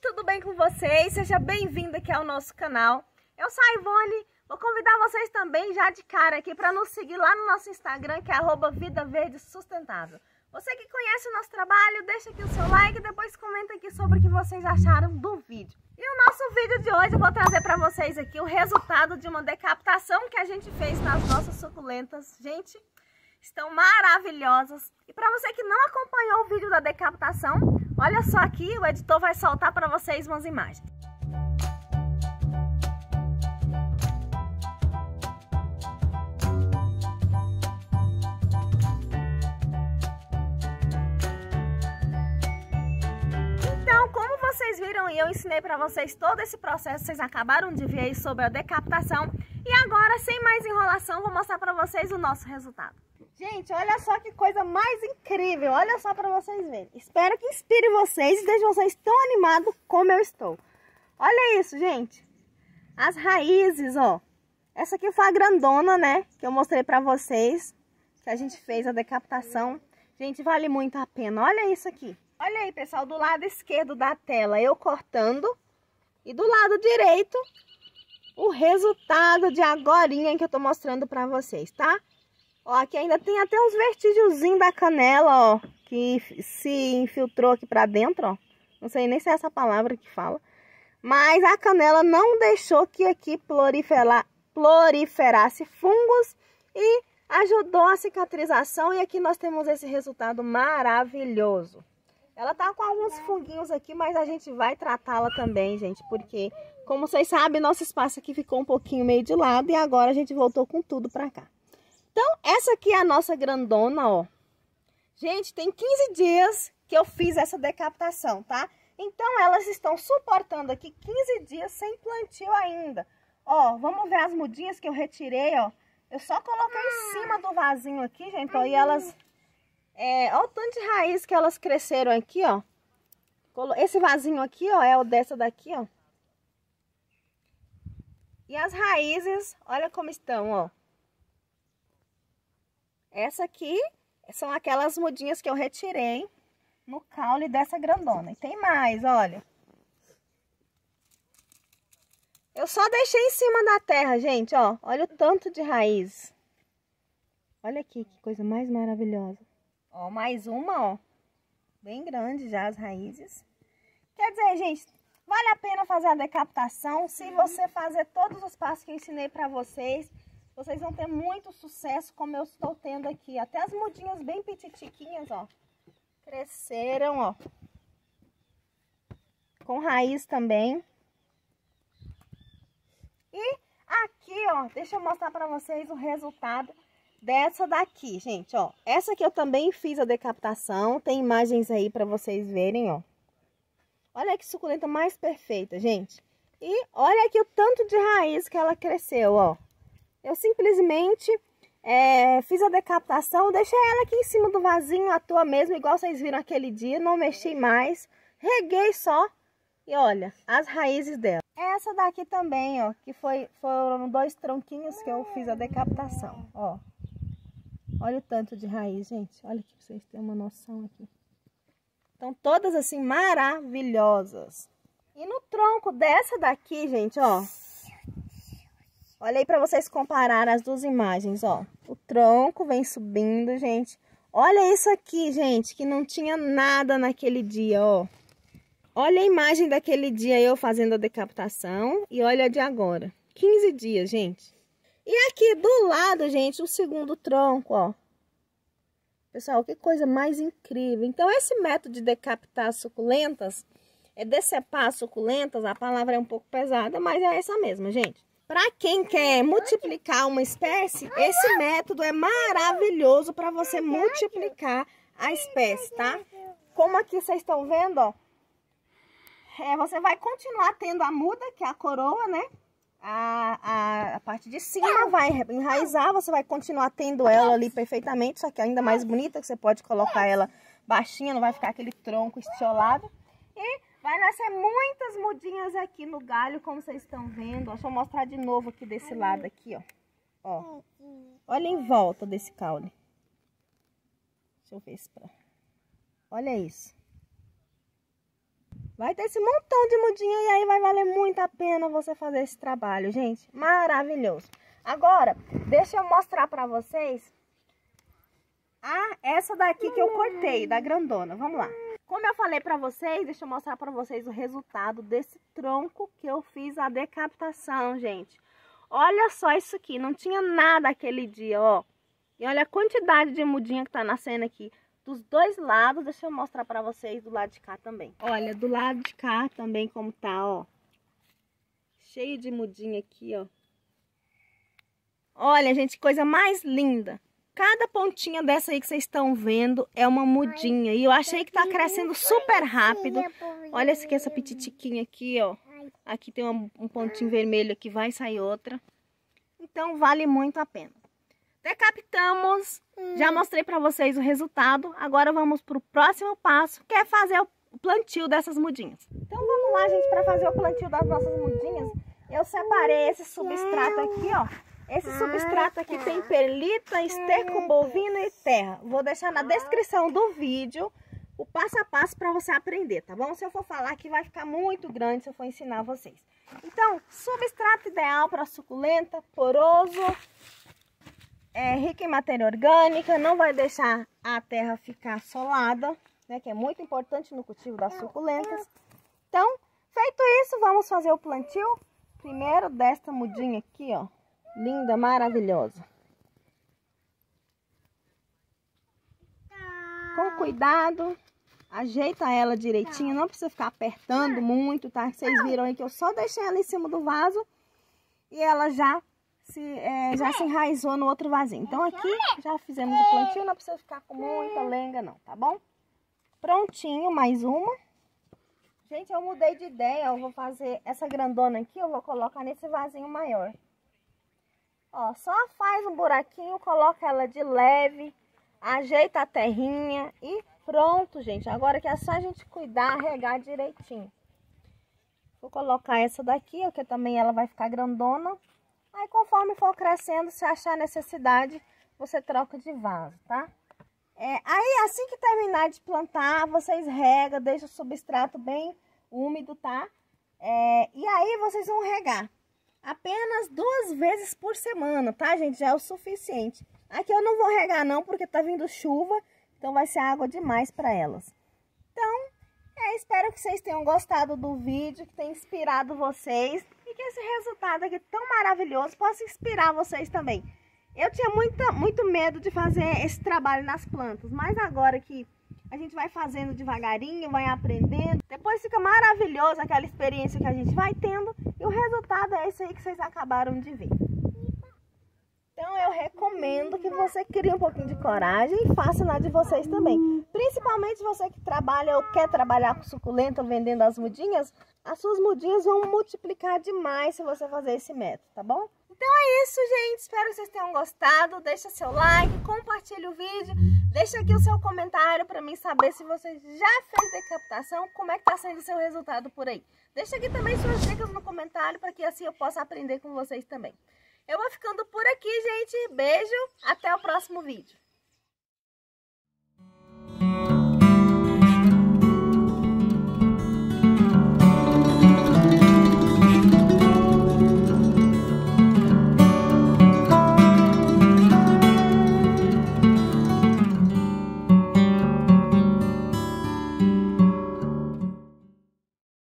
gente, tudo bem com vocês? Seja bem-vindo aqui ao nosso canal. Eu sou a Ivone, vou convidar vocês também já de cara aqui para nos seguir lá no nosso Instagram, que é arroba Vida Verde Sustentável. Você que conhece o nosso trabalho, deixa aqui o seu like e depois comenta aqui sobre o que vocês acharam do vídeo. E o nosso vídeo de hoje eu vou trazer para vocês aqui o resultado de uma decapitação que a gente fez nas nossas suculentas. Gente, estão maravilhosas. E para você que não acompanhou o vídeo da decapitação, olha só aqui, o editor vai soltar para vocês umas imagens. Então, como vocês viram e eu ensinei para vocês todo esse processo, vocês acabaram de ver aí sobre a decapitação. E agora, sem mais enrolação, vou mostrar para vocês o nosso resultado. Gente, olha só que coisa mais incrível. Olha só para vocês verem. Espero que inspire vocês e deixe vocês tão animados como eu estou. Olha isso, gente. As raízes, ó. Essa aqui foi a grandona, né? Que eu mostrei para vocês. Que a gente fez a decapitação. Gente, vale muito a pena. Olha isso aqui. Olha aí, pessoal, do lado esquerdo da tela eu cortando. E do lado direito, o resultado de agorinha que eu tô mostrando para vocês, tá? Ó, aqui ainda tem até uns vestígiozinhos da canela, ó, que se infiltrou aqui pra dentro, ó. Não sei nem se é essa palavra que fala. Mas a canela não deixou que aqui proliferasse fungos e ajudou a cicatrização. E aqui nós temos esse resultado maravilhoso. Ela tá com alguns funguinhos aqui, mas a gente vai tratá-la também, gente, porque, como vocês sabem, nosso espaço aqui ficou um pouquinho meio de lado e agora a gente voltou com tudo pra cá. Então, essa aqui é a nossa grandona, ó. Gente, tem 15 dias que eu fiz essa decapitação, tá? Então, elas estão suportando aqui 15 dias sem plantio ainda. Ó, vamos ver as mudinhas que eu retirei, ó. Eu só coloquei em cima do vasinho aqui, gente, ó, e elas... É, ó o tanto de raiz que elas cresceram aqui, ó. Esse vasinho aqui, ó, é o dessa daqui, ó. E as raízes, olha como estão, ó. Essa aqui são aquelas mudinhas que eu retirei no caule dessa grandona. E tem mais, olha. Eu só deixei em cima da terra, gente, ó. Olha o tanto de raiz. Olha aqui, que coisa mais maravilhosa. Ó, mais uma, ó. Bem grande já as raízes. Quer dizer, gente, vale a pena fazer a decapitação se você fazer todos os passos que eu ensinei pra vocês vocês vão ter muito sucesso como eu estou tendo aqui. Até as mudinhas bem petitiquinhas, ó. Cresceram, ó. Com raiz também. E aqui, ó, deixa eu mostrar pra vocês o resultado dessa daqui, gente, ó. Essa aqui eu também fiz a decapitação. Tem imagens aí pra vocês verem, ó. Olha que suculenta mais perfeita, gente. E olha aqui o tanto de raiz que ela cresceu, ó. Eu simplesmente é, fiz a decapitação, deixei ela aqui em cima do vasinho à toa mesmo, igual vocês viram aquele dia, não mexi mais, reguei só e olha, as raízes dela. Essa daqui também, ó, que foi, foram dois tronquinhos que eu fiz a decapitação, ó. Olha o tanto de raiz, gente, olha aqui pra vocês terem uma noção aqui. Estão todas assim maravilhosas. E no tronco dessa daqui, gente, ó, Olha aí para vocês comparar as duas imagens, ó. O tronco vem subindo, gente. Olha isso aqui, gente, que não tinha nada naquele dia, ó. Olha a imagem daquele dia eu fazendo a decapitação e olha a de agora. 15 dias, gente. E aqui do lado, gente, o segundo tronco, ó. Pessoal, que coisa mais incrível. Então, esse método de decapitar suculentas, é decepar suculentas, a palavra é um pouco pesada, mas é essa mesma, gente. Para quem quer multiplicar uma espécie, esse método é maravilhoso para você multiplicar a espécie, tá? Como aqui vocês estão vendo, ó. É, você vai continuar tendo a muda, que é a coroa, né? A, a, a, parte de cima vai enraizar, você vai continuar tendo ela ali perfeitamente, só que ainda mais bonita, que você pode colocar ela baixinha, não vai ficar aquele tronco estiolado. Vai nascer muitas mudinhas aqui no galho, como vocês estão vendo. Deixa eu mostrar de novo aqui desse lado aqui, ó. Ó. Olha em volta desse caule. Deixa eu ver isso pra... Olha isso. Vai ter esse montão de mudinha e aí vai valer muito a pena você fazer esse trabalho, gente. Maravilhoso. Agora, deixa eu mostrar pra vocês ah, essa daqui que eu cortei, da grandona. Vamos lá. Como eu falei pra vocês, deixa eu mostrar pra vocês o resultado desse tronco que eu fiz a decapitação, gente. Olha só isso aqui, não tinha nada aquele dia, ó. E olha a quantidade de mudinha que tá nascendo aqui. Dos dois lados, deixa eu mostrar pra vocês do lado de cá também. Olha, do lado de cá também como tá, ó. Cheio de mudinha aqui, ó. Olha, gente, coisa mais linda. Cada pontinha dessa aí que vocês estão vendo é uma mudinha. E eu achei que tá crescendo super rápido. Olha essa aqui, essa pititiquinha aqui, ó. Aqui tem um pontinho vermelho aqui, vai sair outra. Então, vale muito a pena. Decapitamos. Já mostrei pra vocês o resultado. Agora vamos pro próximo passo, que é fazer o plantio dessas mudinhas. Então, vamos lá, gente, para fazer o plantio das nossas mudinhas. Eu separei esse substrato aqui, ó esse substrato aqui tem perlita, esterco bovino e terra. Vou deixar na descrição do vídeo o passo a passo para você aprender, tá bom? Se eu for falar aqui vai ficar muito grande se eu for ensinar vocês. Então, substrato ideal para suculenta, poroso, é, rico em matéria orgânica, não vai deixar a terra ficar solada, né? Que é muito importante no cultivo das suculentas. Então, feito isso, vamos fazer o plantio primeiro desta mudinha aqui, ó. Linda, maravilhosa. Com cuidado, ajeita ela direitinho, não precisa ficar apertando muito, tá? Vocês viram aí que eu só deixei ela em cima do vaso e ela já se, é, já se enraizou no outro vasinho. Então aqui já fizemos o plantio, não precisa ficar com muita lenga não, tá bom? Prontinho, mais uma. Gente, eu mudei de ideia, eu vou fazer essa grandona aqui, eu vou colocar nesse vasinho maior. Ó, só faz um buraquinho, coloca ela de leve, ajeita a terrinha e pronto, gente. Agora que é só a gente cuidar, regar direitinho. Vou colocar essa daqui, porque também ela vai ficar grandona. Aí conforme for crescendo, se achar necessidade, você troca de vaso, tá? É, aí assim que terminar de plantar, vocês regam, deixa o substrato bem úmido, tá? É, e aí vocês vão regar apenas duas vezes por semana, tá, gente? Já é o suficiente. Aqui eu não vou regar não, porque tá vindo chuva, então vai ser água demais para elas. Então, é, espero que vocês tenham gostado do vídeo, que tenha inspirado vocês e que esse resultado aqui tão maravilhoso possa inspirar vocês também. Eu tinha muita, muito medo de fazer esse trabalho nas plantas, mas agora que a gente vai fazendo devagarinho, vai aprendendo. Depois fica maravilhoso aquela experiência que a gente vai tendo. E o resultado é esse aí que vocês acabaram de ver. Então eu recomendo que você crie um pouquinho de coragem e faça na de vocês também. Principalmente você que trabalha ou quer trabalhar com suculenta vendendo as mudinhas, as suas mudinhas vão multiplicar demais se você fazer esse método, tá bom? Então é isso, gente. Espero que vocês tenham gostado. Deixa seu like, compartilhe o vídeo. Deixa aqui o seu comentário para mim saber se você já fez decapitação, como é que tá sendo o seu resultado por aí. Deixa aqui também suas dicas no comentário para que assim eu possa aprender com vocês também. Eu vou ficando por aqui, gente. Beijo. Até o próximo vídeo.